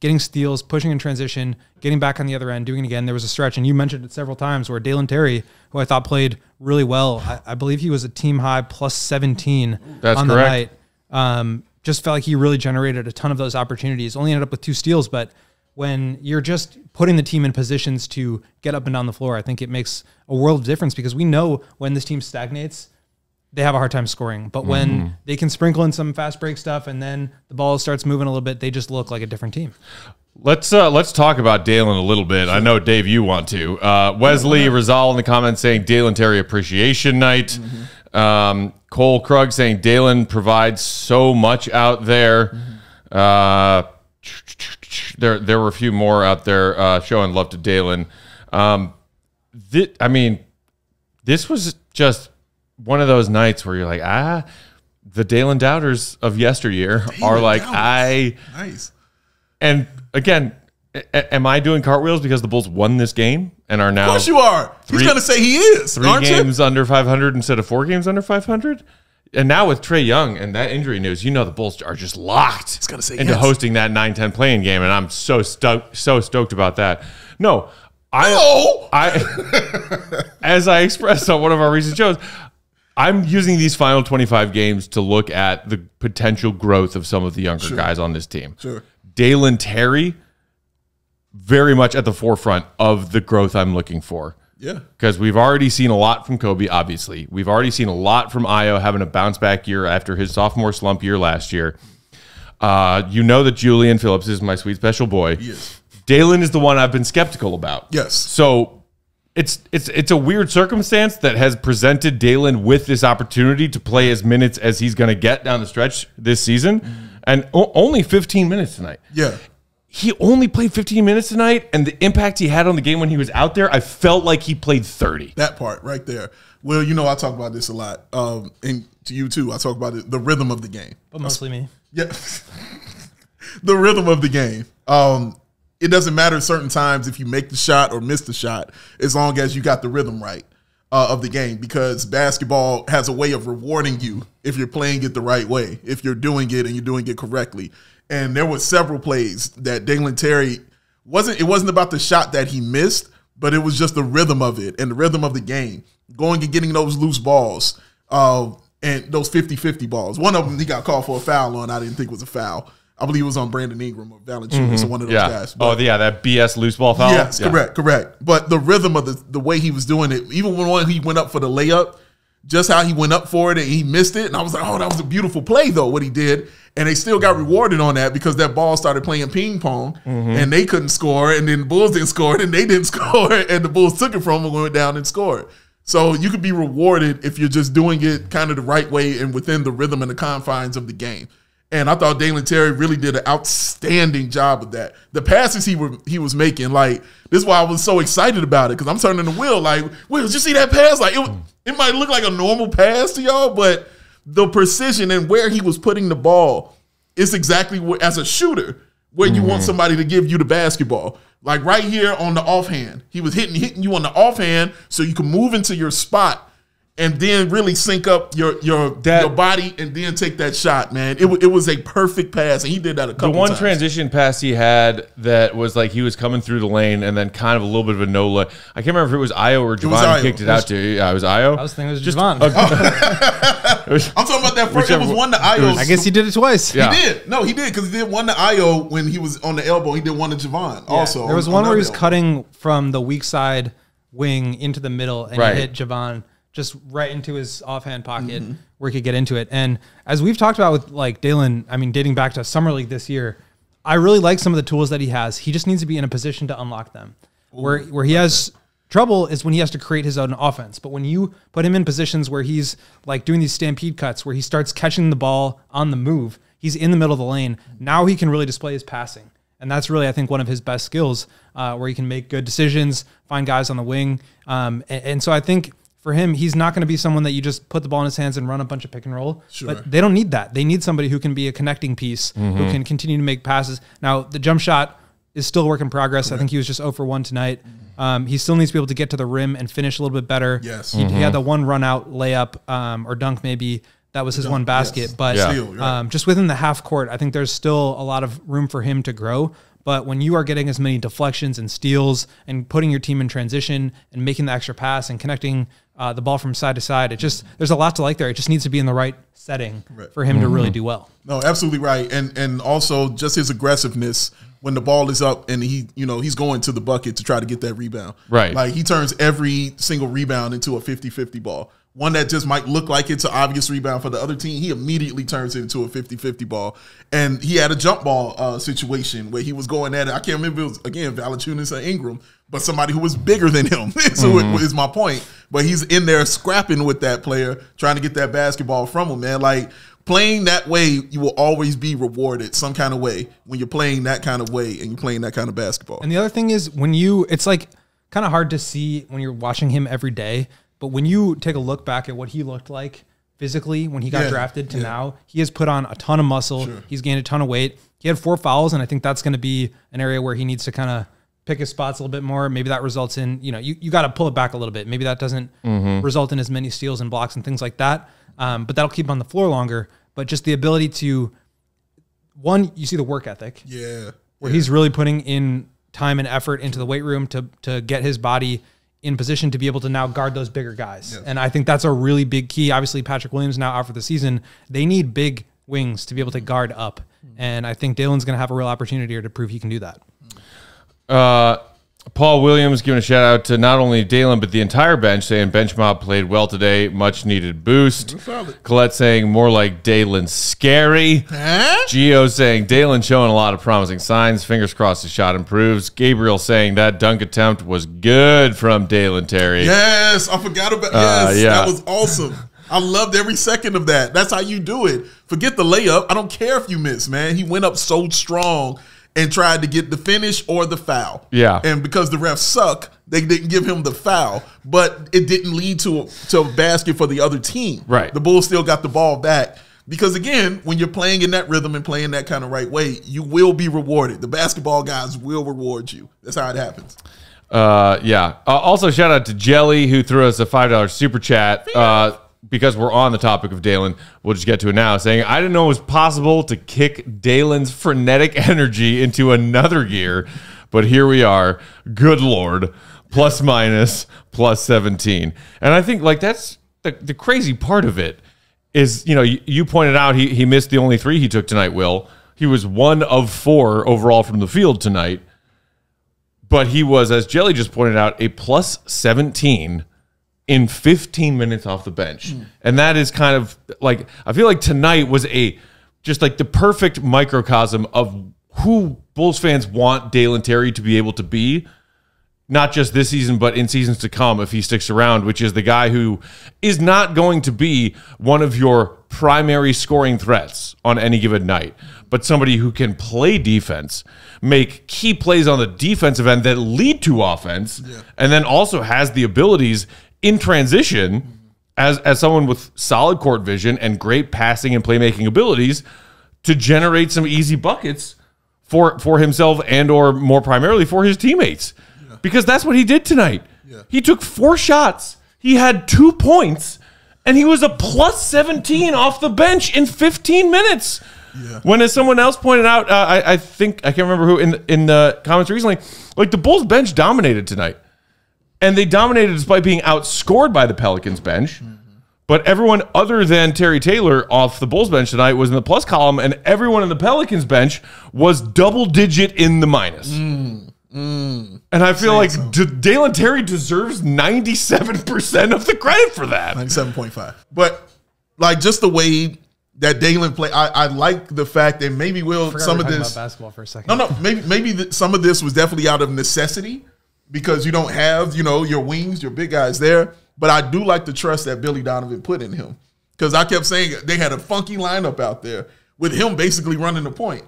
getting steals, pushing in transition, getting back on the other end, doing it again. There was a stretch, and you mentioned it several times where Dalen Terry, who I thought played really well, I, I believe he was a team high plus 17 That's on correct. the night. Um, just felt like he really generated a ton of those opportunities. Only ended up with two steals, but when you're just putting the team in positions to get up and down the floor, I think it makes a world of difference because we know when this team stagnates, they have a hard time scoring. But when they can sprinkle in some fast break stuff and then the ball starts moving a little bit, they just look like a different team. Let's uh, let's talk about Dalen a little bit. I know Dave, you want to. Uh, Wesley Rizal in the comments saying Dalen Terry appreciation night. Um, Cole Krug saying Dalen provides so much out there. Uh, there there were a few more out there uh, showing love to Dalen. Um, I mean, this was just one of those nights where you're like, ah, the Dalen doubters of yesteryear are like, doubters. I Nice. and again, am I doing cartwheels because the Bulls won this game and are now? Of course you are. He's gonna say he is. three aren't you? games under 500 instead of four games under 500? And now with Trae Young and that injury news, you know the Bulls are just locked He's gonna say into yes. hosting that 9-10 playing game, and I'm so stoked, so stoked about that. No, I, No! I, as I expressed on one of our recent shows, I'm using these final 25 games to look at the potential growth of some of the younger guys on this team. Sure. Dalen Terry, very much at the forefront of the growth I'm looking for. Yeah. Because we've already seen a lot from Coby, obviously. We've already seen a lot from Ayo having a bounce back year after his sophomore slump year last year. Uh, you know that Julian Phillips is my sweet special boy. Yes. Dalen is the one I've been skeptical about. Yes. So it's it's it's a weird circumstance that has presented Dalen with this opportunity to play as minutes as he's going to get down the stretch this season, and o- only 15 minutes tonight. Yeah. He only played 15 minutes tonight, and the impact he had on the game when he was out there, I felt like he played 30. That part right there. Well, you know, I talk about this a lot. Um, and to you too, I talk about it, the rhythm of the game. But mostly me. Yeah. the rhythm of the game. Um, it doesn't matter certain times if you make the shot or miss the shot, as long as you got the rhythm right uh, of the game. Because basketball has a way of rewarding you if you're playing it the right way, if you're doing it and you're doing it correctly. And there were several plays that Dalen Terry wasn't. It wasn't about the shot that he missed, but it was just the rhythm of it and the rhythm of the game, going and getting those loose balls. Uh, and those 50-50 balls. One of them he got called for a foul on. I didn't think was a foul. I believe it was on Brandon Ingram or Valanciunas or mm-hmm. one of those Yeah. guys. oh, yeah, that BS loose ball foul. Yes, Yeah. correct, correct. But the rhythm of the the way he was doing it, even when he went up for the layup, just how he went up for it and he missed it, and I was like, oh, that was a beautiful play though. What he did, and they still got rewarded on that because that ball started playing ping pong, mm-hmm. and they couldn't score, and then the Bulls didn't score, and they didn't score, and the Bulls took it from them and went down and scored. So you could be rewarded if you're just doing it kind of the right way and within the rhythm and the confines of the game. And I thought Dalen Terry really did an outstanding job of that. The passes he were he was making, like this is why I was so excited about it because I'm turning the wheel. Like, Will, did you see that pass? Like, it, it might look like a normal pass to y'all, but the precision and where he was putting the ball is exactly what, as a shooter where you want mm-hmm. somebody to give you the basketball. Like right here on the offhand, he was hitting hitting you on the offhand so you can move into your spot and then really sync up your your That- your body and then take that shot, man. It, it was a perfect pass, and he did that a couple. The one times. transition pass he had that was like he was coming through the lane and then kind of a little bit of a no look. I can't remember if it was Ayo or Jevon Ayo. kicked it It was- out to. Yeah, it was Ayo. I was thinking it was Just Jevon. It was- I'm talking about that first. Whichever- it was one to it Ayo. I guess he did it twice. Yeah. He did. No, he did because he did one to Ayo when he was on the elbow. He did one to Jevon also. There was on- one on where he was elbow. cutting from the weak side wing into the middle and Right. he hit Jevon just right into his offhand pocket Mm-hmm. where he could get into it. And as we've talked about with like Dalen, I mean, dating back to Summer League this year, I really like some of the tools that he has. He just needs to be in a position to unlock them. where where he has trouble is when he has to create his own offense. But when you put him in positions where he's like doing these stampede cuts, where he starts catching the ball on the move, he's in the middle of the lane. Now he can really display his passing. And that's really, I think, one of his best skills, uh, where he can make good decisions, find guys on the wing. Um, and, and so I think for him, he's not going to be someone that you just put the ball in his hands and run a bunch of pick and roll. Sure. But they don't need that. They need somebody who can be a connecting piece, who can continue to make passes. Now, the jump shot is still a work in progress. I think he was just 0 for 1 tonight. Um, he still needs to be able to get to the rim and finish a little bit better. Yes. He, he had the one run out layup um, or dunk maybe that was his one basket. yes. But Yeah. Steal, you're right. um, just within the half court, I think there's still a lot of room for him to grow. But when you are getting as many deflections and steals and putting your team in transition and making the extra pass and connecting uh, the ball from side to side, it just there's a lot to like there. It just needs to be in the right setting for him to really do well. No, absolutely right, and and also just his aggressiveness when the ball is up and he, you know, he's going to the bucket to try to get that rebound. Right. like he turns every single rebound into a 50-50 ball. One that just might look like it's an obvious rebound for the other team, he immediately turns it into a 50-50 ball. And he had a jump ball uh, situation where he was going at it. I can't remember if it was again Valanciunas or Ingram, but somebody who was bigger than him. so it is my point. But he's in there scrapping with that player, trying to get that basketball from him, man. Like playing that way, you will always be rewarded some kind of way when you're playing that kind of way and you're playing that kind of basketball. And the other thing is when you, it's like kind of hard to see when you're watching him every day. But when you take a look back at what he looked like physically when he got Yeah, drafted to yeah. now, he has put on a ton of muscle. He's gained a ton of weight. He had four fouls, and I think that's going to be an area where he needs to kind of pick his spots a little bit more. Maybe that results in, you know, you, you got to pull it back a little bit. Maybe that doesn't result in as many steals and blocks and things like that. Um, but that'll keep him on the floor longer. But just the ability to, one, you see the work ethic yeah. where he's really putting in time and effort into the weight room to to get his body in position to be able to now guard those bigger guys. And I think that's a really big key. Obviously, Patrick Williams now out for the season. They need big wings to be able to guard up. And I think Dalen's going to have a real opportunity here to prove he can do that. Uh, Paul Williams giving a shout out to not only Dalen but the entire bench, saying bench mob played well today, much needed boost. Colette saying more like Dalen scary. Huh? Geo saying Dalen showing a lot of promising signs. Fingers crossed his shot improves. Gabriel saying that dunk attempt was good from Dalen Terry. Yes, I forgot about Uh, yes, yeah. that was awesome. I loved every second of that. That's how you do it. Forget the layup. I don't care if you miss, man. He went up so strong and tried to get the finish or the foul. Yeah. And because the refs suck, they didn't give him the foul, but it didn't lead to a, to a basket for the other team. Right. The Bulls still got the ball back. Because again, when you're playing in that rhythm and playing that kind of right way, you will be rewarded. The basketball guys will reward you. That's how it happens. Uh, yeah. Uh, also, shout out to Jelly who threw us a five dollars super chat. Uh, because we're on the topic of Dalen, we'll just get to it now. Saying I didn't know it was possible to kick Dalen's frenetic energy into another gear, but here we are. Good lord, plus minus plus seventeen, and I think like that's the the crazy part of it is you know you, you pointed out he he missed the only three he took tonight. Will he was one of four overall from the field tonight but he was, as Jelly just pointed out, a plus 17 in 15 minutes off the bench. Hmm. And that is kind of like, I feel like tonight was a just like the perfect microcosm of who Bulls fans want Dalen Terry to be able to be. Not just this season, but in seasons to come if he sticks around, which is the guy who is not going to be one of your primary scoring threats on any given night, but somebody who can play defense, make key plays on the defensive end that lead to offense, and then also has the abilities in transition as, as someone with solid court vision and great passing and playmaking abilities to generate some easy buckets for for himself and or more primarily for his teammates. Because that's what he did tonight. He took four shots. He had two points and he was a plus 17 off the bench in 15 minutes. When as someone else pointed out uh, I, I think i can't remember who in in the comments recently like the bulls bench dominated tonight and they dominated despite being outscored by the pelicans bench but everyone other than Terry Taylor off the Bulls bench tonight was in the plus column, and everyone in the Pelicans bench was double digit in the minus. Mm, mm. And I feel like D- Dalen Terry deserves 97% of the credit for that. 97.5. But like just the way that Dalen play, I, I like the fact that maybe will some we of this. about basketball for a second. No, no, maybe maybe th- some of this was definitely out of necessity because you don't have you know your wings, your big guys there. But I do like the trust that Billy Donovan put in him because I kept saying they had a funky lineup out there with him basically running the point.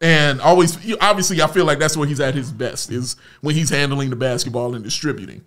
And always, obviously, I feel like that's where he's at his best is when he's handling the basketball and distributing.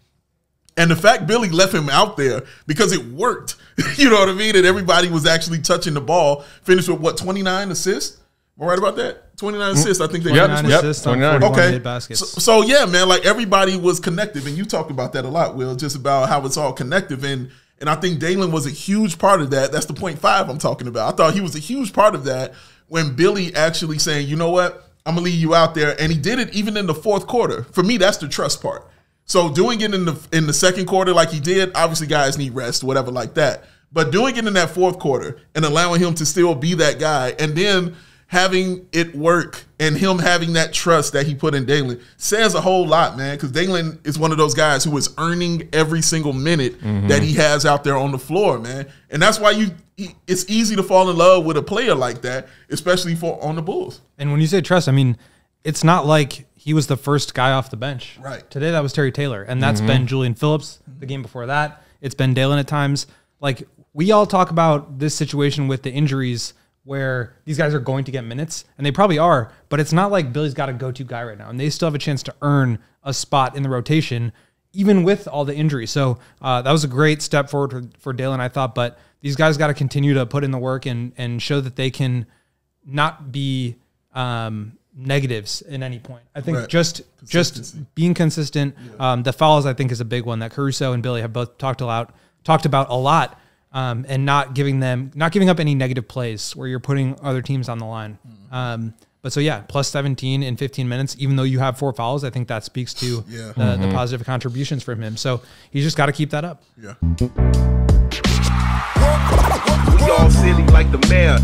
And the fact Billy left him out there because it worked, you know what I mean? And everybody was actually touching the ball. Finished with what, 29 assists? Am I right about that? 29 assists, I think they Yep, finished 29 with. yep, assists on 29. 41 Okay. baskets. So, so yeah, man, like everybody was connected, and you talked about that a lot, Will, just about how it's all connective. And And I think Dalen was a huge part of that. That's the point five I'm talking about. I thought he was a huge part of that when Billy actually saying, you know what, I'm gonna leave you out there, and he did it even in the fourth quarter. For me, that's the trust part. So doing it in the in the second quarter like he did, obviously guys need rest, whatever like that. But doing it in that fourth quarter and allowing him to still be that guy, and then having it work and him having that trust that he put in Dalen says a whole lot, man. Because Dalen is one of those guys who is earning every single minute mm-hmm. that he has out there on the floor, man. And that's why you it's easy to fall in love with a player like that, especially for on the Bulls. And when you say trust, I mean it's not like he was the first guy off the bench. Right. Today that was Terry Taylor, and that's mm-hmm. been Julian Phillips. The game before that, it's been Dalen at times. Like we all talk about this situation with the injuries where these guys are going to get minutes, and they probably are, but it's not like Billy's got a go to guy right now, and they still have a chance to earn a spot in the rotation, even with all the injuries. So uh, that was a great step forward for, for Dalen, I thought, but these guys got to continue to put in the work and, and show that they can not be um, negatives in any point. I think right. just just being consistent. Yeah. Um, the fouls, I think, is a big one that Caruso and Billy have both talked about talked about a lot um, and not giving them, not giving up any negative plays where you're putting other teams on the line. Mm-hmm. Um, but so yeah, plus 17 in 15 minutes, even though you have four fouls, I think that speaks to yeah. the, mm-hmm. the, positive contributions from him. So he's just got to keep that up. Yeah. We all silly like the mayor.